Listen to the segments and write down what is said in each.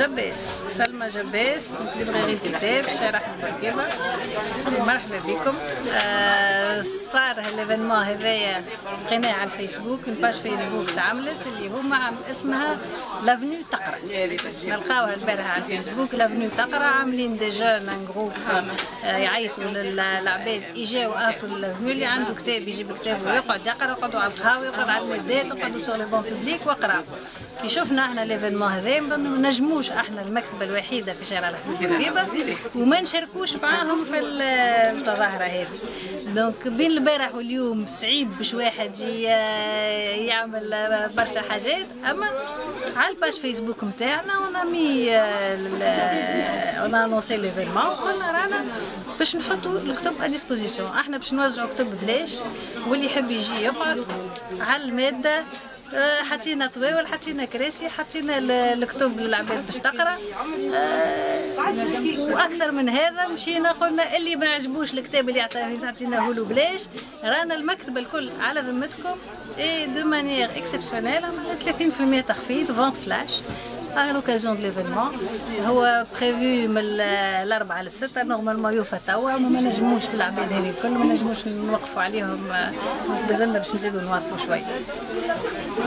جباس سلمى جباس librairie الكتاب شارع بورقيبة مرحبا بكم. آه صار ها l'événement هذايا لقيناه على الفيسبوك من page Facebook تعملت اللي هما اسمها l'avenue تقرأ. نلقاوها البارحة على ال Facebook l'avenue تقرأ عاملين des jeunes un groupe يعيطوا للعباد يجاو اعطوا l'avenue اللي عنده كتاب يجيب كتاب ويقعد يقرأ يقعدوا على القهاوي يقعد على المدات يقعدوا sur les bancs publics وقرا كي شفنا إحنا l'événement هذا ما نجموش إحنا المكتبة الوحيدة في شارع الحبيبه وما نشاركوش معاهم في التظاهره هذه. donc بين البارح واليوم صعيب باش واحد يعمل برشا حاجات أما على ال page Facebook نتاعنا on a mis on a annoncé l'événement قلنا رانا باش نحطوا الكتب à disposition إحنا باش نوزعوا كتب بلاش واللي يحب يجي يقعد على المادة حطينا طواول حطينا كراسي حطينا الكتب للعباد باش تقرا. آه، وأكثر من هذا مشينا قلنا اللي ما عجبوش الكتاب اللي عطيناه له بلاش. رانا المكتبه الكل على ذمتكم. et de manière exceptionnelle 30% تخفيض vente flash à l'occasion de l'événement هو prévu من الاربعه للسته normalement يوفى توا ما نجموش العباد هذه الكل ما نجموش نوقفوا عليهم بزلنا باش نزيدوا نواصلوا شوي.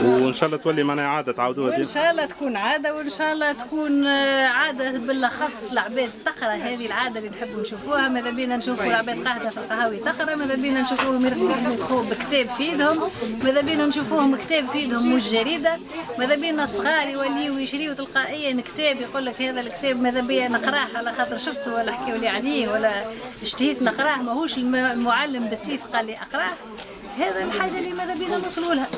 وإن شاء الله تولي معناها عادة تعودوها ان شاء الله تكون عادة وإن شاء الله تكون عادة بالأخص العباد تقرا هذه العادة اللي نحبوا نشوفوها. ماذا بينا نشوفوا العباد قاعدة في القهاوي تقرا ماذا بينا نشوفوهم يدخلوا بكتاب في ايدهم ماذا بينا نشوفوهم كتاب في ايدهم مش جريده ماذا بينا الصغار يوليوا يشريوا تلقائيا كتاب يقول لك هذا الكتاب ماذا بيا نقرأه على خاطر شفته ولا حكيوا لي عليه ولا اشتهيت نقرأه. ماهوش المعلم بالسيف قال لي أقرأه. هذا الحاجة اللي ماذا بينا نوصلوا لها.